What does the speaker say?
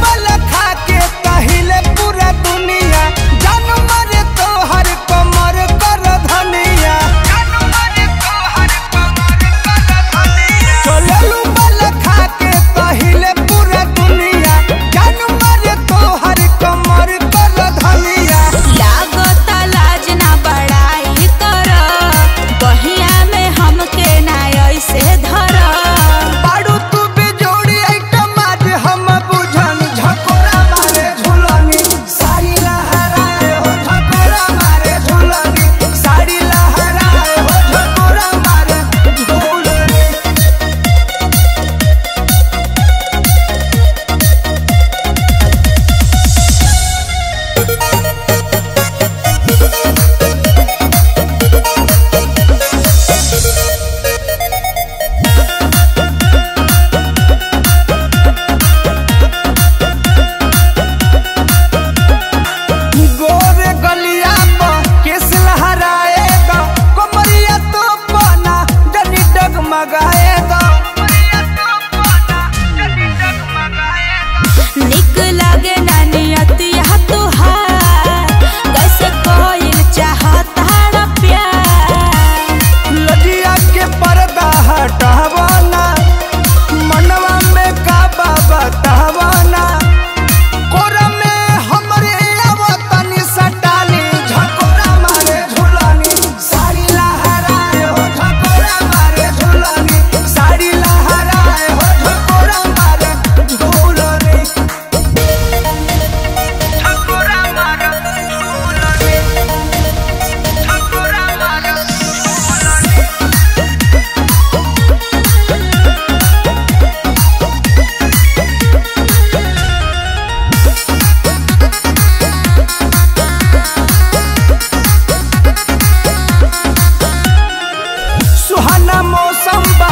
Double खा के samba.